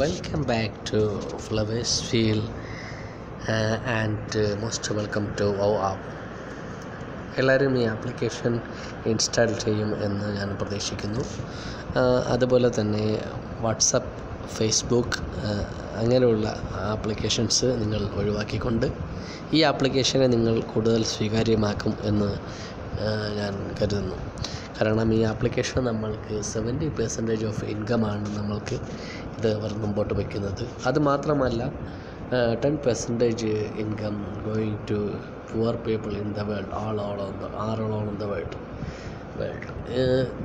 Welcome back to Flowers feel and most welcome to ഔ app എല്ലാവരും ഈ application install ചെയ്യും എന്ന് ഞാൻ പ്രതീക്ഷിക്കുന്നു. അതുപോലെ തന്നെ വാട്സപ്പ് ഫേസ്ബുക്ക് അങ്ങനെയുള്ള ആപ്ലിക്കേഷൻസ് നിങ്ങൾ ഒഴിവാക്കിക്കൊണ്ട് ഈ ആപ്ലിക്കേഷനെ നിങ്ങൾ കൂടുതൽ സ്വീകാര്യമാക്കും എന്ന് ഞാൻ കരുതുന്നു. കാരണം ഈ ആപ്ലിക്കേഷൻ നമ്മൾക്ക് സെവന്റി പെർസെന്റേജ് ഓഫ് ഇൻകമാണ് നമ്മൾക്ക് അവർ മുമ്പോട്ട് വയ്ക്കുന്നത്. അത് മാത്രമല്ല ten percentage income going to poor people in the world all all on the are all on the world world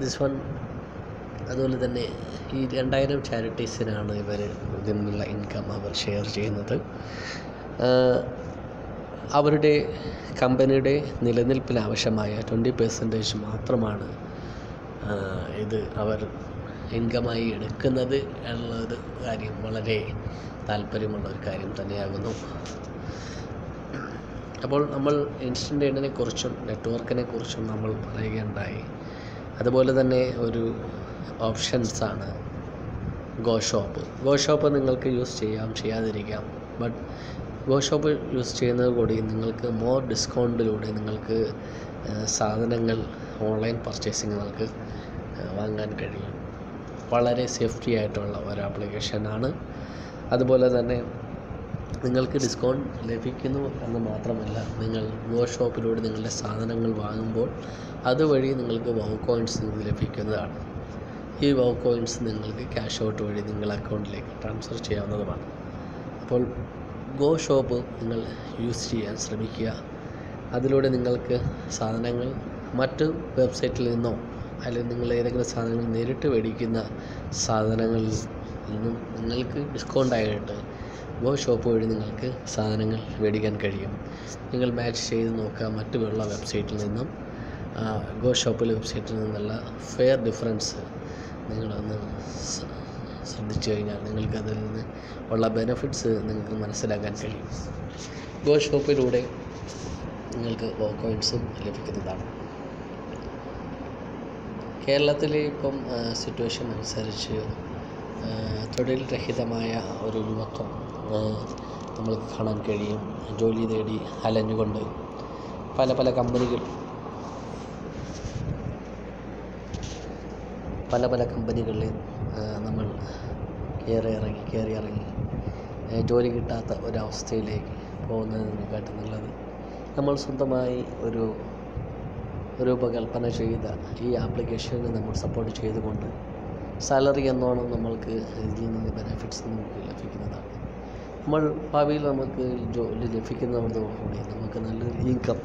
this one അതുപോലെ തന്നെ ഈ രണ്ടായിരം ചാരിറ്റീസിനാണ് ഇവർ ഇതിൽ നിന്നുള്ള ഇൻകം അവർ ഷെയർ ചെയ്യുന്നത്. അവരുടെ കമ്പനിയുടെ നിലനിൽപ്പിന് ആവശ്യമായ ട്വന്റി പെർസെന്റേജ് മാത്രമാണ് ഇത് അവർ ഇൻകമായി എടുക്കുന്നത് എന്നുള്ളൊരു കാര്യം വളരെ താല്പര്യമുള്ള ഒരു കാര്യം തന്നെയാകുന്നു. അപ്പോൾ നമ്മൾ ഇൻസ്റ്റന്റ് കുറിച്ചും നെറ്റ്വർക്കിനെ കുറിച്ചും നമ്മൾ പറയുകയുണ്ടായി. അതുപോലെ തന്നെ ഒരു ഓപ്ഷൻസാണ് ഗോ ഷോപ്പ് ഗോ ഷോപ്പ് നിങ്ങൾക്ക് യൂസ് ചെയ്യാം ചെയ്യാതിരിക്കാം. ബട്ട് ഗോ ഷോപ്പ് യൂസ് ചെയ്യുന്നത് കൂടി നിങ്ങൾക്ക് മോർ ഡിസ്കൗണ്ടിലൂടെ നിങ്ങൾക്ക് സാധനങ്ങൾ ഓൺലൈൻ പർച്ചേസിങ് നിങ്ങൾക്ക് വാങ്ങാൻ കഴിയും. വളരെ സേഫ്റ്റി ആയിട്ടുള്ള ഒരു ആപ്ലിക്കേഷനാണ് അതുപോലെ തന്നെ നിങ്ങൾക്ക് ഡിസ്കൗണ്ട് ലഭിക്കുന്നു എന്ന് മാത്രമല്ല നിങ്ങൾ ഗോ ഷോപ്പിലൂടെ നിങ്ങളുടെ സാധനങ്ങൾ വാങ്ങുമ്പോൾ അതുവഴി നിങ്ങൾക്ക് വൗ കോയിൻസ് ലഭിക്കുന്നതാണ്. ഈ വൗ കോയിൻസ് നിങ്ങൾക്ക് ക്യാഷ് ഔട്ട് വഴി നിങ്ങളുടെ അക്കൗണ്ടിലേക്ക് ട്രാൻസ്ഫർ ചെയ്യാവുന്നതുമാണ്. അപ്പോൾ ഗോ ഷോപ്പ് നിങ്ങൾ യൂസ് ചെയ്യാൻ ശ്രമിക്കുക. അതിലൂടെ നിങ്ങൾക്ക് സാധനങ്ങൾ മറ്റ് വെബ്സൈറ്റിൽ നിന്നോ അല്ലെങ്കിൽ നിങ്ങൾ ഏതെങ്കിലും സാധനങ്ങൾ നേരിട്ട് മേടിക്കുന്ന സാധനങ്ങളിൽ നിന്നും നിങ്ങൾക്ക് ഡിസ്കൗണ്ട് ആയിട്ട് ഗോ ഷോപ്പ് വഴി നിങ്ങൾക്ക് സാധനങ്ങൾ മേടിക്കാൻ കഴിയും. നിങ്ങൾ മാച്ച് ചെയ്ത് നോക്കുക മറ്റുള്ള വെബ്സൈറ്റിൽ നിന്നും. ഗോ ഷോപ്പിലെ വെബ്സൈറ്റിൽ നിന്നുള്ള ഫെയർ ഡിഫറൻസ് നിങ്ങളൊന്ന് ശ്രദ്ധിച്ചു കഴിഞ്ഞാൽ നിങ്ങൾക്ക് അതിൽ നിന്ന് ഉള്ള ബെനിഫിറ്റ്സ് നിങ്ങൾക്ക് മനസ്സിലാക്കാൻ കഴിയും. ഗോ ഷോപ്പിലൂടെ നിങ്ങൾക്ക് കോയിൻസും ലഭിക്കുന്നതാണ്. കേരളത്തിലെ ഇപ്പം സിറ്റുവേഷൻ അനുസരിച്ച് തൊഴിൽ രഹിതമായ ഒരു യുവത്വം നമ്മൾക്ക് കാണാൻ കഴിയും. ജോലി തേടി അലഞ്ഞുകൊണ്ട് പല പല കമ്പനികൾ പല പല കമ്പനികളിൽ നമ്മൾ കയറി ഇറങ്ങി കയറി ഇറങ്ങി ജോലി കിട്ടാത്ത ഒരവസ്ഥയിലേക്ക് പോകുന്നതിനെക്കാട്ടും നല്ലത്. നമ്മൾ സ്വന്തമായി ഒരു രൂപകൽപ്പന ചെയ്ത ഈ ആപ്ലിക്കേഷനെ നമ്മൾ സപ്പോർട്ട് ചെയ്തുകൊണ്ട് സാലറി എന്നോണം നമ്മൾക്ക് ഇതിൽ നിന്ന് ബെനിഫിറ്റ്സ് നമുക്ക് ലഭിക്കുന്നതാണ്. നമ്മൾ ഭാവിയിൽ നമുക്ക് ജോലി ലഭിക്കുന്നതോടുകൂടി നമുക്ക് നല്ലൊരു ഇൻകം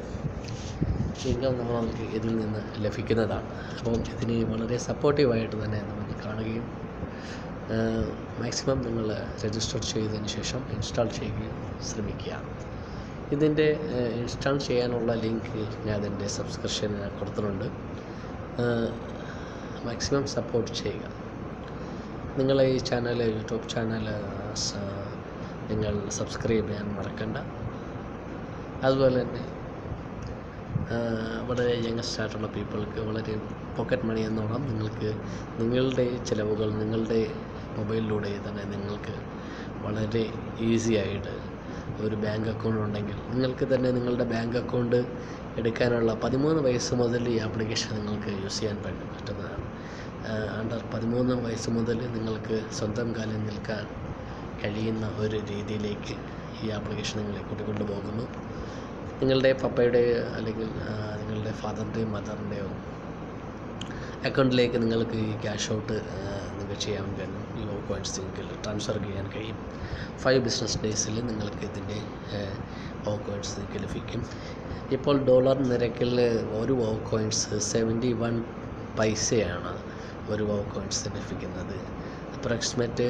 ഇൻകം നമുക്ക് ഇതിൽ നിന്ന് ലഭിക്കുന്നതാണ്. അപ്പം ഇതിനെ വളരെ സപ്പോർട്ടീവായിട്ട് തന്നെ നമ്മൾ കാണുകയും മാക്സിമം നിങ്ങൾ രജിസ്റ്റർ ചെയ്തതിന് ശേഷം ഇൻസ്റ്റാൾ ചെയ്യുകയും ശ്രമിക്കുക. ഇതിന്റെ ഇൻസ്റ്റാൾ ചെയ്യാനുള്ള ലിങ്ക് ഞാൻ അതിന്റെ സബ്സ്ക്രിപ്ഷൻ കൊടുത്തിട്ടുണ്ട്. മാക്സിമം സപ്പോർട്ട് ചെയ്യുക. നിങ്ങൾ ഈ ചാനൽ യൂട്യൂബ് ചാനൽ നിങ്ങൾ സബ്സ്ക്രൈബ് ചെയ്യാൻ മറക്കണ്ട. അതുപോലെ തന്നെ വളരെ യങ്ങസ്റ്റ് ആയിട്ടുള്ള പീപ്പിൾക്ക് വളരെ പോക്കറ്റ് മണി എന്നോണം നിങ്ങൾക്ക് നിങ്ങളുടെ ചിലവുകൾ നിങ്ങളുടെ മൊബൈലിലൂടെ തന്നെ നിങ്ങൾക്ക് വളരെ ഈസി ആയിട്ട് ഒരു ബാങ്ക് അക്കൗണ്ട് ഉണ്ടെങ്കിൽ നിങ്ങൾക്ക് തന്നെ നിങ്ങളുടെ ബാങ്ക് അക്കൗണ്ട് എടുക്കാനുള്ള പതിമൂന്ന് വയസ്സ് മുതൽ ഈ ആപ്ലിക്കേഷൻ നിങ്ങൾക്ക് യൂസ് ചെയ്യാൻ പറ്റും പറ്റുന്നതാണ്. അണ്ടർ പതിമൂന്ന് വയസ്സ് മുതൽ നിങ്ങൾക്ക് സ്വന്തം കാലിൽ നിൽക്കാൻ കഴിയുന്ന ഒരു രീതിയിലേക്ക് ഈ ആപ്ലിക്കേഷൻ നിങ്ങളെ കൂട്ടിക്കൊണ്ടു പോകുന്നു. നിങ്ങളുടെ പപ്പയുടെ അല്ലെങ്കിൽ നിങ്ങളുടെ ഫാദറിന്റെയോ മദറിന്റെയോ അക്കൗണ്ടിലേക്ക് നിങ്ങൾക്ക് ഈ ക്യാഷ് ഔട്ട് നിങ്ങൾക്ക് ചെയ്യാൻ കഴിയും. കോയിൻസ് നിങ്ങൾക്ക് ട്രാൻസ്ഫർ ചെയ്യാൻ കഴിയും. ഫൈവ് ബിസിനസ് ഡേയ്സിൽ നിങ്ങൾക്ക് ഇതിന്റെ ഓ കോയിൻസ് നിങ്ങൾക്ക് ലഭിക്കും. ഇപ്പോൾ ഡോളർ നിരക്കിൽ ഒരു ഓ കോയിൻസ് സെവന്റി വൺ പൈസയാണ് ഒരു ഓ കോയിൻസ് ലഭിക്കുന്നത്. അപ്രോക്സിമേറ്റ്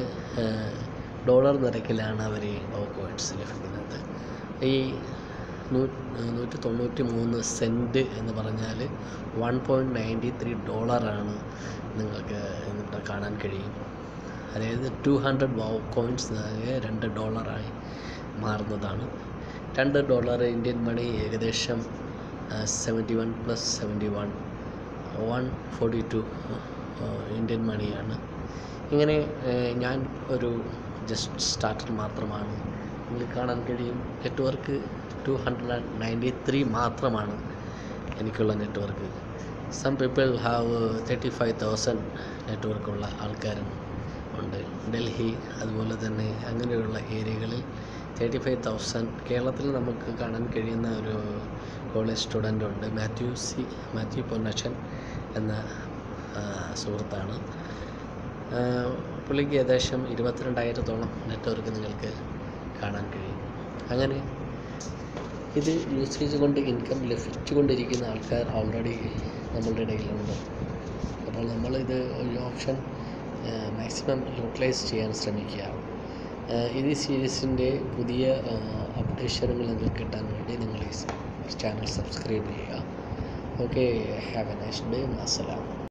ഡോളർ നിരക്കിലാണ് അവർ ഈ ഓ കോയിൻസ് ലഭിക്കുന്നത്. ഈ നൂറ്റി തൊണ്ണൂറ്റി മൂന്ന് സെന്റ് എന്ന് പറഞ്ഞാൽ വൺ പോയിന്റ് നയന്റി ത്രീ ഡോളറാണ് നിങ്ങൾക്ക് ഇവിടെ കാണാൻ കഴിയും. അതായത് ടു ഹൺഡ്രഡ് വൗ കോയിൻസ് രണ്ട് ഡോളറായി മാറുന്നതാണ്. രണ്ട് ഡോളർ ഇന്ത്യൻ മണി ഏകദേശം seventy one plus seventy one one forty two Indian മണിയാണ്. ഇങ്ങനെ ഞാൻ ഒരു ജസ്റ്റ് സ്റ്റാർട്ടർ മാത്രമാണ്. നിങ്ങൾക്ക് കാണാൻ കഴിയും. Network two hundred and ninety three മാത്രമാണ് എനിക്കുള്ള network some people have thirty five thousand നെറ്റ്വർക്കുള്ള ആൾക്കാരും ഉണ്ട്. ഡൽഹി അതുപോലെ തന്നെ അങ്ങനെയുള്ള ഏരിയകളിൽ തേർട്ടി ഫൈവ് തൗസൻഡ് കേരളത്തിൽ നമുക്ക് കാണാൻ കഴിയുന്ന ഒരു കോളേജ് സ്റ്റുഡന്റ് ഉണ്ട്. മാത്യു സി മാത്യു പൊന്നച്ചൻ എന്ന സുഹൃത്താണ്. പുള്ളിക്ക് ഏകദേശം ഇരുപത്തിരണ്ടായിരത്തോളം നെറ്റ്വർക്ക് നിങ്ങൾക്ക് കാണാൻ കഴിയും. അങ്ങനെ ഇത് യൂസേജ് കൊണ്ട് ഇൻകം ലഭിച്ചുകൊണ്ടിരിക്കുന്ന ആൾക്കാർ ഓൾറെഡി നമ്മളുടെ ഇടയിലുണ്ട്. അപ്പോൾ ഇത് ഒരു ഓപ്ഷൻ മാക്സിമം യൂട്ടിലൈസ് ചെയ്യാൻ ശ്രമിക്കുക. ഇത് സീരീസിന്റെ പുതിയ അപ്ഡേഷനുകൾ നിങ്ങൾക്ക് കിട്ടാൻ വേണ്ടി നിങ്ങൾ ഈ ചാനൽ സബ്സ്ക്രൈബ് ചെയ്യുക. Okay have a nice day. അസ്സലാം